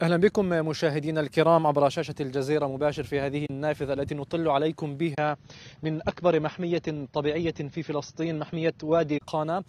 أهلا بكم مشاهدينا الكرام عبر شاشة الجزيرة مباشر في هذه النافذة التي نطل عليكم بها من أكبر محمية طبيعية في فلسطين محمية وادي قانا.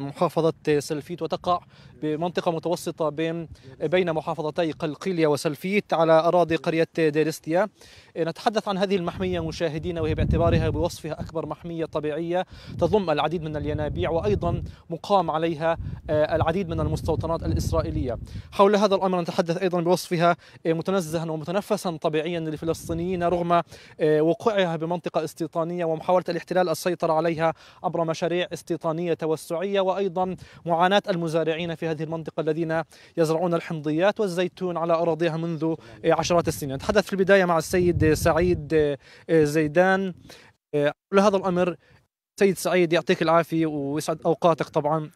محافظة سلفيت وتقع بمنطقة متوسطة بين بين محافظتي قلقيلية وسلفيت على أراضي قرية ديرستيا. نتحدث عن هذه المحمية مشاهدينا وهي باعتبارها بوصفها أكبر محمية طبيعية تضم العديد من الينابيع وأيضا مقام عليها العديد من المستوطنات الإسرائيلية. حول هذا الأمر نتحدث أيضا بوصفها متنزها ومتنفسا طبيعيا للفلسطينيين رغم وقوعها بمنطقة استيطانية ومحاولة الاحتلال السيطرة عليها عبر مشاريع استيطانية توسعية وأيضا معاناة المزارعين في هذه المنطقة الذين يزرعون الحمضيات والزيتون على أراضيها منذ عشرات السنين. نتحدث في البداية مع السيد سعيد زيدان. حول هذا الأمر سيد سعيد يعطيك العافية ويسعد أوقاتك طبعا.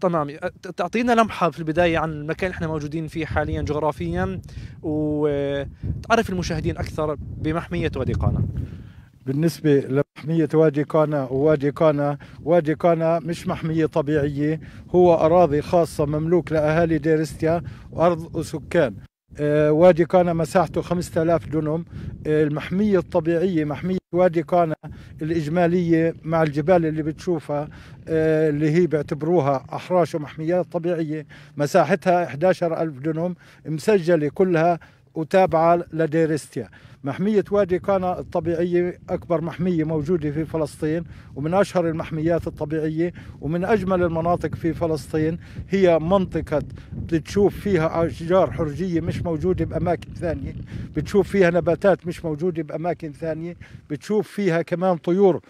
تمام. تعطينا لمحة في البداية عن المكان اللي إحنا موجودين فيه حاليا جغرافيا وتعرف المشاهدين أكثر بمحمية وادي قانا بالنسبة لمحمية وادي كانا ووادي كانا وادي كانا مش محمية طبيعية هو أراضي خاصة مملوك لأهالي ديرستيا وأرض وسكان. آه وادي كانا مساحته 5000 دنم آه المحمية الطبيعية محمية وادي كانا الإجمالية مع الجبال اللي بتشوفها آه اللي هي بيعتبروها أحراش ومحميات طبيعية. مساحتها 11000 دنم مسجلة كلها وتابعة لديرستيا. محمية وادي كانا الطبيعية أكبر محمية موجودة في فلسطين ومن أشهر المحميات الطبيعية ومن أجمل المناطق في فلسطين هي منطقة بتشوف فيها أشجار حرجية مش موجودة بأماكن ثانية بتشوف فيها نباتات مش موجودة بأماكن ثانية بتشوف فيها كمان طيور.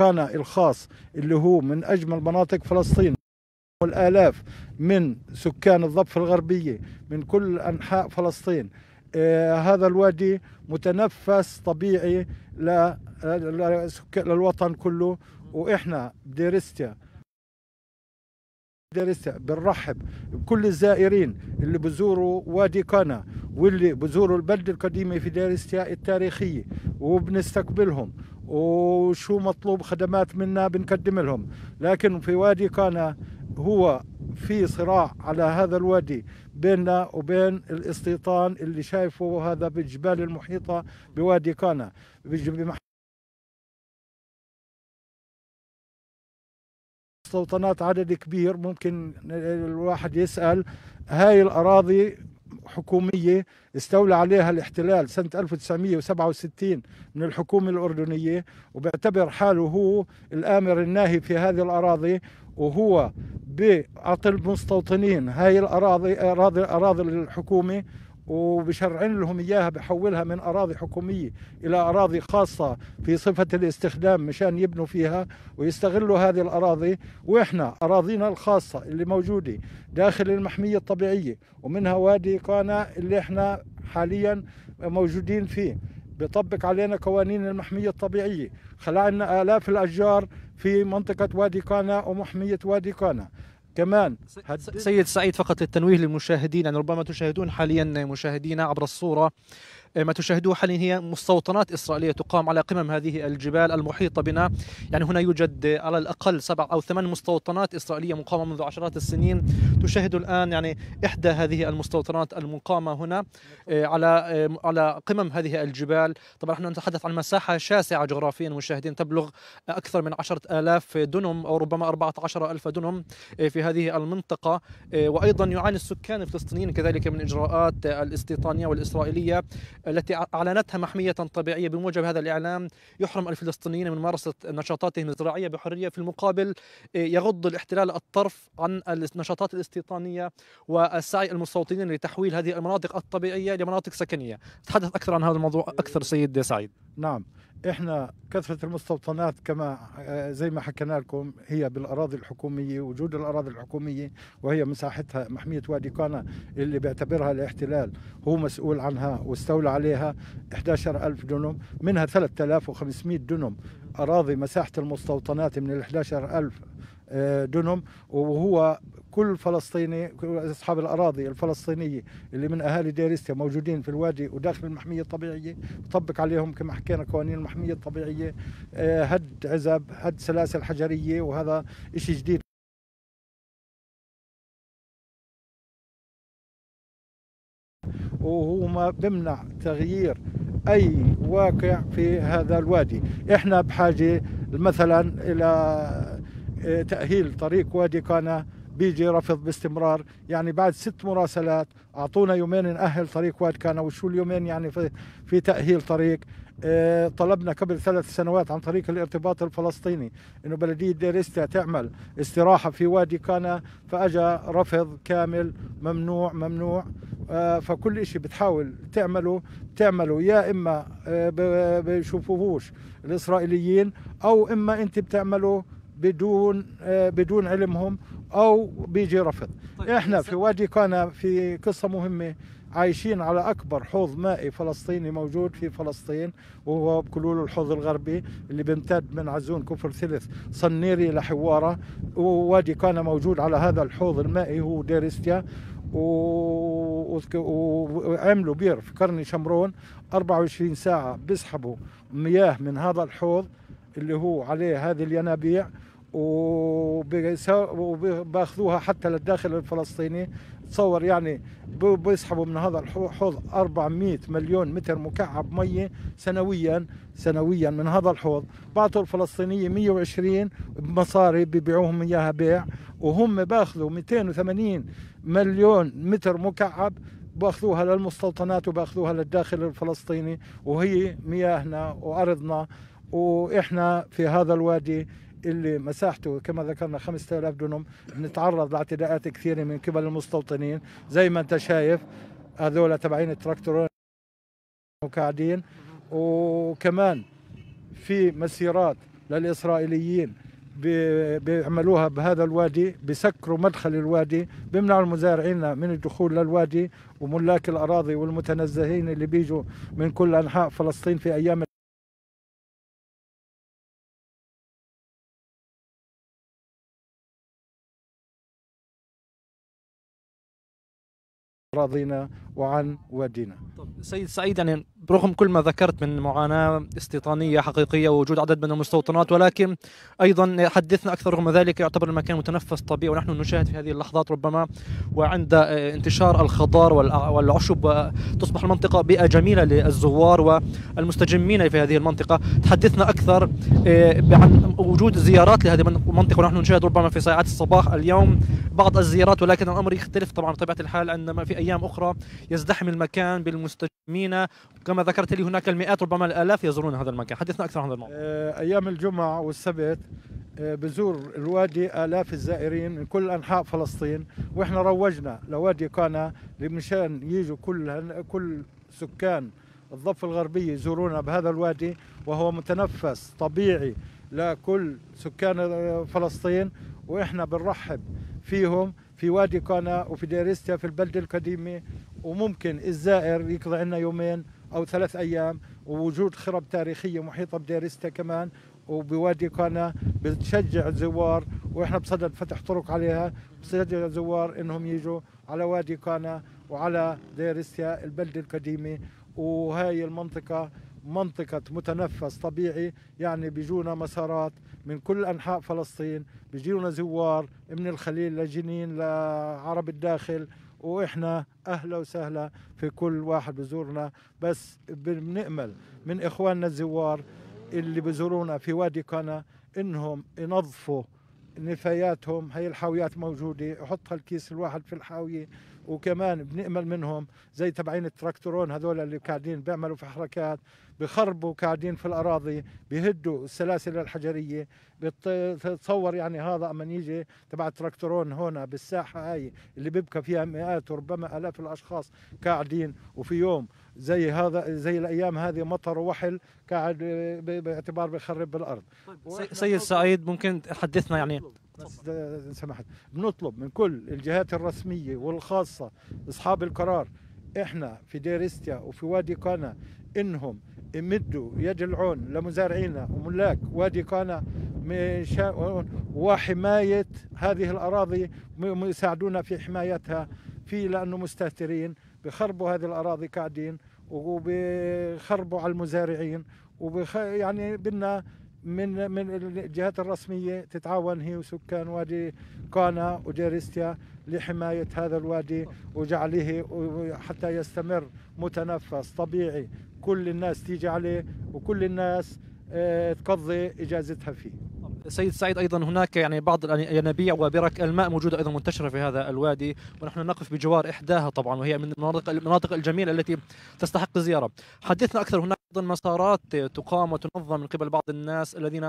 كان الخاص اللي هو من أجمل مناطق فلسطين. والآلاف من سكان الضفة الغربية من كل أنحاء فلسطين. آه هذا الوادي متنفس طبيعي للوطن كله. وإحنا بديرستيا ديرستيا بنرحب بكل الزائرين اللي بزوروا وادي كانا واللي بزوروا البلدة القديمة في ديرستيا التاريخية وبنستقبلهم. وشو مطلوب خدمات منا بنقدم لهم. لكن في وادي كان هو في صراع على هذا الوادي بيننا وبين الاستيطان اللي شايفه هذا بالجبال المحيطة بوادي كانا مستوطنات عدد كبير ممكن الواحد يسأل. هاي الأراضي حكومية استولى عليها الاحتلال سنة 1967 من الحكومة الأردنية وبيعتبر حاله هو الآمر الناهي في هذه الأراضي وهو بأعطي المستوطنين هاي الأراضي أراضي أراضي الحكومة وبشرعين لهم إياها بحولها من أراضي حكومية إلى أراضي خاصة في صفة الاستخدام مشان يبنوا فيها ويستغلوا هذه الأراضي. وإحنا أراضينا الخاصة اللي موجودة داخل المحمية الطبيعية ومنها وادي قانا اللي إحنا حاليا موجودين فيه. بيطبق علينا قوانين المحمية الطبيعية. خلعنا آلاف الأشجار في منطقة وادي قانا ومحمية وادي قانا. كمان سيد سعيد فقط للتنويه للمشاهدين يعني ربما تشاهدون حاليا مشاهدينا عبر الصورة. ما تشاهدوه حاليا هي مستوطنات إسرائيلية تقام على قمم هذه الجبال المحيطة بنا. يعني هنا يوجد على الأقل سبع أو ثمان مستوطنات إسرائيلية مقامة منذ عشرات السنين. تشاهد الآن يعني إحدى هذه المستوطنات المقامة هنا على على قمم هذه الجبال. طبعا نحن نتحدث عن مساحة شاسعة جغرافيا مشاهدين تبلغ أكثر من عشرة آلاف دنم أو ربما أربعة عشر ألف دنم في هذه المنطقة. وأيضا يعاني السكان الفلسطينيين كذلك من إجراءات الاستيطانية والإسرائيلية. التي أعلنتها محمية طبيعية بموجب هذا الإعلام يحرم الفلسطينيين من ممارسة نشاطاتهم الزراعية بحرية. في المقابل يغض الاحتلال الطرف عن النشاطات الاستيطانية والسعي المستوطنين لتحويل هذه المناطق الطبيعية لمناطق سكنية. تحدث أكثر عن هذا الموضوع أكثر سيد سعيد. نعم. إحنا كثرة المستوطنات كما زي ما حكينا لكم هي بالأراضي الحكومية وجود الأراضي الحكومية وهي مساحتها محمية وادي قانا اللي بيعتبرها الاحتلال هو مسؤول عنها واستولى عليها 11000 دنم منها 3500 دنم أراضي مساحة المستوطنات من ال 11000 آه، دنم وهو كل فلسطيني كل أصحاب الأراضي الفلسطينية اللي من أهالي ديريستيا موجودين في الوادي وداخل المحمية الطبيعية طبق عليهم كما حكينا قوانين المحمية الطبيعية آه، هد عزب هد سلاسل حجرية وهذا إشي جديد. وهو ما بمنع تغيير أي واقع في هذا الوادي. إحنا بحاجة مثلا إلى آه، تأهيل طريق وادي كان بيجي رفض باستمرار. يعني بعد ست مراسلات أعطونا يومين نأهل طريق وادي كان وشو اليومين؟ يعني في, في تأهيل طريق. آه، طلبنا قبل ثلاث سنوات عن طريق الارتباط الفلسطيني إنه بلدية ديريستا تعمل استراحة في وادي كان فأجا رفض كامل ممنوع ممنوع. آه، فكل شيء بتحاول تعمله بتعمله يا إما ب- بشوفوهوش الإسرائيليين أو إما أنت بتعمله بدون آه، بدون علمهم أو بيجي رفض. طيب، إحنا في وادي كان في قصة مهمة عايشين على أكبر حوض مائي فلسطيني موجود في فلسطين وهو بكلول الحوض الغربي اللي بيمتد من عزون كفر ثلث صنيري لحواره ووادي كان موجود على هذا الحوض المائي هو ديرستيا. وعملوا بير في قرن شمرون 24 ساعة بيسحبوا مياه من هذا الحوض. اللي هو عليه هذه الينابيع وباخذوها حتى للداخل الفلسطيني. تصور يعني بيسحبوا من هذا الحوض 400 مليون متر مكعب مية سنويا سنويا من هذا الحوض. بعطوا الفلسطينية 120 بمصاري بيبيعوهم إياها بيع وهم باخذوا 280 مليون متر مكعب باخذوها للمستوطنات وباخذوها للداخل الفلسطيني وهي مياهنا وأرضنا. وإحنا في هذا الوادي اللي مساحته كما ذكرنا 5000 دنم بنتعرض لاعتداءات كثيرة من قبل المستوطنين. زي ما أنت شايف هذول تبعين التراكتورون وقاعدين وكمان في مسيرات للإسرائيليين بي- بيعملوها بهذا الوادي بسكروا مدخل الوادي بيمنعوا المزارعين من الدخول للوادي وملاك الأراضي والمتنزهين اللي بيجوا من كل أنحاء فلسطين في أيام اراضينا وعن وادينا. سيد سعيد يعني برغم كل ما ذكرت من معاناة استيطانية حقيقية ووجود عدد من المستوطنات ولكن أيضا حدثنا أكثر رغم ذلك يعتبر المكان متنفس طبيعي ونحن نشاهد في هذه اللحظات ربما وعند انتشار الخضار والع- والعشب تصبح المنطقة بيئة جميلة للزوار والمستجمين في هذه المنطقة. تحدثنا أكثر آه، عن وجود زيارات لهذه المنطقة ونحن نشاهد ربما في ساعات الصباح اليوم. بعض الزيارات ولكن الأمر يختلف طبعا بطبيعة الحال عندما في أيام أخرى يزدحم المكان بالمستجمين. كما ذكرت لي هناك المئات ربما الآلاف يزورون هذا المكان. حدثنا أكثر عن هذا الموضوع. آه، أيام الجمعة والسبت آه، بزور الوادي آلاف الزائرين من كل أنحاء فلسطين. وإحنا روجنا لوادي كانا مشان يجوا كل كل سكان الضفة الغربية يزورونا بهذا الوادي وهو متنفس طبيعي لكل سكان آه، فلسطين. وإحنا بنرحب فيهم في وادي كانا وفي ديريستيا في البلدة القديمة وممكن الزائر يقضي عنا يومين أو ثلاث أيام ووجود خرب تاريخية محيطة بديريستا كمان وبوادي كانا بتشجع الزوار وإحنا بصدد فتح طرق عليها بتشجع الزوار إنهم يجوا على وادي كانا وعلى ديريستا البلدة القديمة وهاي المنطقة منطقة متنفس طبيعي يعني بيجونا مسارات من كل أنحاء فلسطين بيجونا زوار من الخليل لجنين لعرب الداخل وإحنا أهلا وسهلا في كل واحد بزورنا. بس بنأمل من إخواننا الزوار اللي بزورونا في وادي كانا إنهم ينظفوا نفاياتهم. هي الحاويات موجودة يحطها الكيس الواحد في الحاوية. وكمان بنأمل منهم زي تبعين التراكتورون هذول اللي قاعدين بيعملوا في حركات بخربوا قاعدين في الأراضي بيهدوا السلاسل الحجرية بتصور يعني هذا أما يجي تبع التراكتورون هنا بالساحة هاي اللي بيبقى فيها مئات وربما آلاف الأشخاص قاعدين. وفي يوم زي هذا زي الأيام هذه مطر ووحل قاعد باعتبار بخرب بالأرض سي- سيد سعيد ممكن تحدثنا يعني؟ بس سمحت. بنطلب من كل الجهات الرسمية والخاصة أصحاب القرار إحنا في ديريستيا وفي وادي قانا إنهم يمدوا يد العون لمزارعينا. وملاك وادي قانا وحماية هذه الأراضي يساعدونا في حمايتها في لأنه مستهترين بخربوا هذه الأراضي قاعدين وبخربوا على المزارعين وبخ يعني بدنا من من الجهات الرسمية تتعاون هي وسكان وادي قانا وديرستيا لحماية هذا الوادي وجعله حتى يستمر متنفس طبيعي. كل الناس تيجي عليه وكل الناس آه، تقضي إجازتها فيه سيد سعيد أيضا هناك يعني بعض الينابيع وبرك الماء موجوده أيضا منتشرة في هذا الوادي ونحن نقف بجوار إحداها طبعا وهي من المناطق المناطق الجميلة التي تستحق الزياره. حدثنا أكثر هناك أيضا مسارات تقام وتنظم من قبل بعض الناس الذين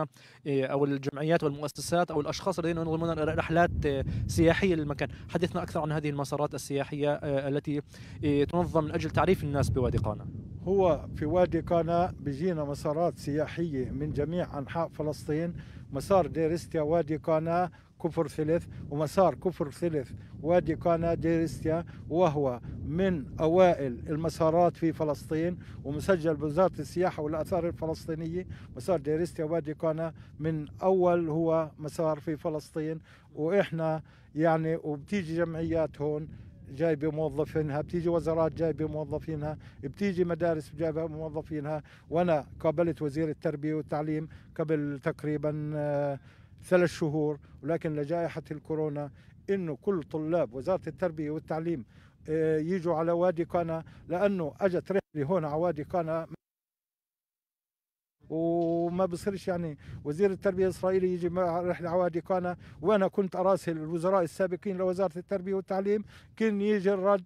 أو الجمعيات والمؤسسات أو الأشخاص الذين ينظمون رحلات سياحية للمكان. حدثنا أكثر عن هذه المسارات السياحية التي تنظم من أجل تعريف الناس بوادي قانا. هو في وادي قانا بيجينا مسارات سياحية من جميع أنحاء فلسطين. مسار ديرستيا وادي قانا كفر ثلث ومسار كفر ثلث وادي قانا ديرستيا وهو من أوائل المسارات في فلسطين ومسجل بوزارة السياحة والآثار الفلسطينية. مسار ديرستيا وادي قانا من أول هو مسار في فلسطين. وإحنا يعني وبتيجي جمعيات هون جايبه موظفينها بتيجي وزارات جايبه موظفينها بتيجي مدارس جايبه موظفينها وأنا قابلت وزير التربية والتعليم قبل تقريبا آه، ثلاث شهور ولكن لجائحة الكورونا إنه كل طلاب وزارة التربية والتعليم آه، يجوا على وادي قانا لأنه أجت رحلة هون على وادي قانا وما بصيرش يعني وزير التربية الإسرائيلي يجي رحلة عوادي قانا وأنا كنت أراسل الوزراء السابقين لوزارة التربية والتعليم كان يجي الرد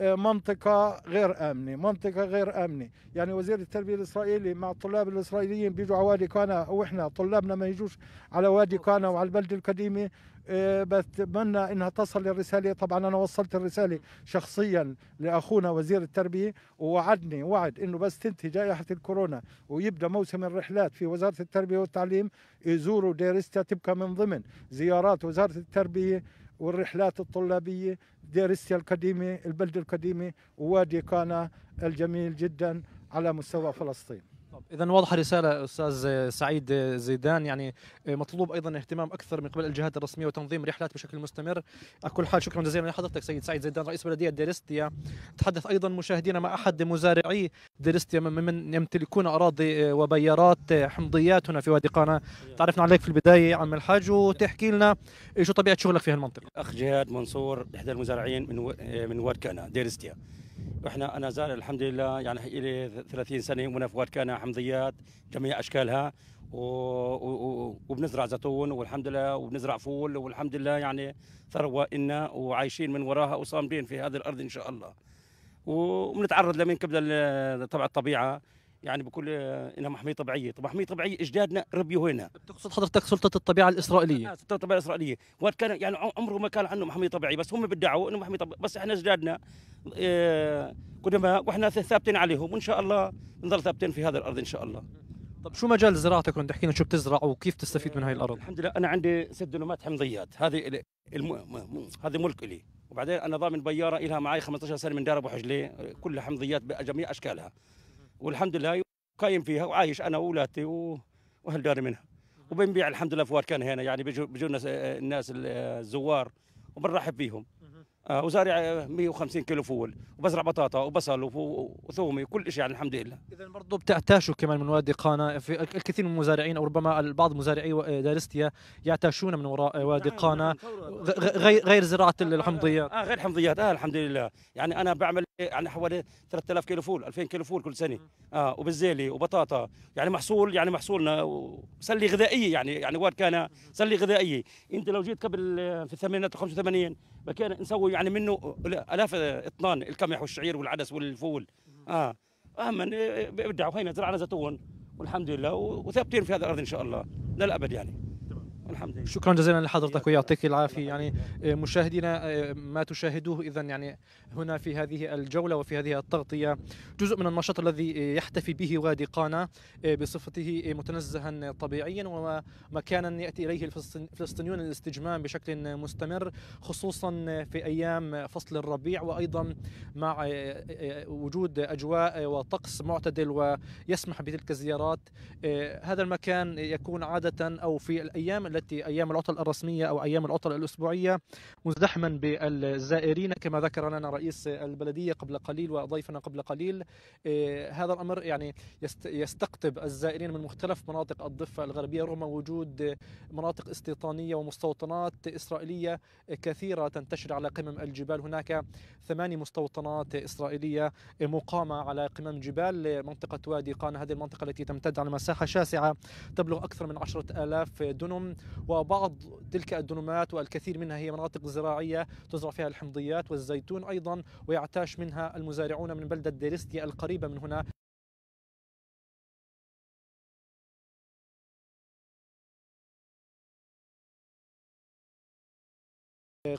منطقة غير آمنة منطقة غير آمنة. يعني وزير التربية الإسرائيلي مع الطلاب الإسرائيليين بيجوا على وادي قانا وإحنا طلابنا ما يجوش على وادي قانا وعلى البلدة القديمة. آه، بتمنى إنها تصل الرساله طبعا أنا وصلت الرسالة شخصيا لأخونا وزير التربية ووعدني وعد إنه بس تنتهي جائحة الكورونا ويبدأ موسم الرحلات في وزارة التربية والتعليم. يزوروا ديرستا تبقى من ضمن زيارات وزارة التربية. والرحلات الطلابية ديرستيا القديمة البلدة القديمة ووادي قانا الجميل جدا على مستوى فلسطين. اذا واضحة رسالة أستاذ سعيد زيدان يعني مطلوب أيضا اهتمام أكثر من قبل الجهات الرسمية وتنظيم رحلات بشكل مستمر. على كل حال شكرا جزيلا لحضرتك سيد سعيد زيدان رئيس بلدية ديرستيا. تحدث أيضا مشاهدينا مع أحد مزارعي ديرستيا ممن يمتلكون أراضي وبيارات حمضيات هنا في وادي قانا تعرفنا عليك في البداية عم الحاج وتحكي لنا شو طبيعة شغلك في هالمنطقة. أخ جهاد منصور إحدى المزارعين من و... من واد كانا ديرستيا. وإحنا أنا زارع الحمد لله يعني لي 30 سنة واد كانا حمضيات جميع أشكالها و... و... وبنزرع زيتون والحمد لله وبنزرع فول والحمد لله يعني ثروة إنا وعايشين من وراها وصامدين في هذه الأرض إن شاء الله. وبنتعرض لمن قبل طبع الطبيعة. يعني بكل إنها محمية طبيعية، طب محمية طبيعية إجدادنا ربيوا هنا تقصد حضرتك سلطه الطبيعة الإسرائيلية. آه، سلطه الطبيعة الإسرائيلية، وقت كان يعني عمره ما كان عنه محمية طبيعية بس هم بدعوا إنه محمية طبيعيه بس إحنا إجدادنا آه، قدماء وإحنا ثابتين عليهم. وإن شاء الله نضل ثابتين في هذه الأرض إن شاء الله. طب شو مجال زراعتك؟ كنت تحكي لنا شو بتزرع وكيف تستفيد من هاي الأرض؟ الحمد لله. أنا عندي ست دنومات حمضيات. هذه ال- الم... هذه ملك لي وبعدين أنا ضامن بيارة لها معي 15 سنة من دار أبو حجلي. كلها حمضيات بجميع أشكالها. والحمد لله قايم فيها وعايش أنا واولادي. واهل داري منها وبنبيع الحمد لله في واركان هنا يعني بيجوا بيجوا الناس الزوار وبنرحب فيهم آه وزارع آه، 150 كيلو فول وبزرع بطاطا وبصل وثوم وكل شيء يعني الحمد لله. إذا برضه بتعتاشوا كمان من وادي قانا في الكثير من المزارعين أو ربما بعض مزارعي ديراستيا يعتاشون من وراء وادي قانا. غ- غ- غير غير زراعة الحمضيات آه غير حمضيات. آه الحمد لله. يعني أنا بعمل يعني حوالي 3000 كيلو فول 2000 كيلو فول كل سنة. آه وبازيلا وبطاطا. يعني محصول يعني محصولنا وسله غذائية يعني يعني واد كان سله غذائية. أنت لو جيت قبل آه، في الثمانينات 85 كان نسوي يعني منه آلاف اطنان القمح والشعير والعدس والفول. آه. اهم بدعوا هنا زرعنا زيتون والحمد لله وثابتين في هذا الأرض إن شاء الله للابد يعني. الحمد لله. شكرا جزيلا لحضرتك ويعطيك العافية. يعني آه، مشاهدينا آه، ما تشاهدوه اذا يعني هنا في هذه الجولة وفي هذه التغطية جزء من النشاط الذي آه، يحتفي به وادي قانا بصفته متنزها طبيعيا ومكانا يأتي إليه الفلسطين- الفلسطينيون للاستجمام بشكل مستمر خصوصا في أيام فصل الربيع وأيضا مع وجود أجواء وطقس معتدل ويسمح بتلك الزيارات. هذا المكان يكون عادة أو في الأيام التي أيام العطل الرسمية أو أيام العطل الأسبوعية مزدحما بالزائرين. كما ذكر لنا رئيس البلدية قبل قليل وضيفنا قبل قليل آه، هذا الأمر يعني يست- يستقطب الزائرين من مختلف مناطق الضفة الغربية. رغم وجود مناطق استيطانية ومستوطنات إسرائيلية كثيرة تنتشر على قمم الجبال هناك ثماني مستوطنات إسرائيلية مقامة على قمم جبال منطقة وادي قانا هذه المنطقة التي تمتد على مساحة شاسعة تبلغ أكثر من عشرة آلاف دنم وبعض تلك الدنمات والكثير منها هي مناطق زراعية تزرع فيها الحمضيات والزيتون أيضا ويعتاش منها المزارعون من بلدة ديرستيا القريبة من هنا.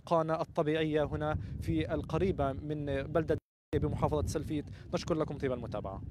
قانا الطبيعية هنا في القريبة من بلدة بمحافظة سلفيت. نشكر لكم طيب المتابعة.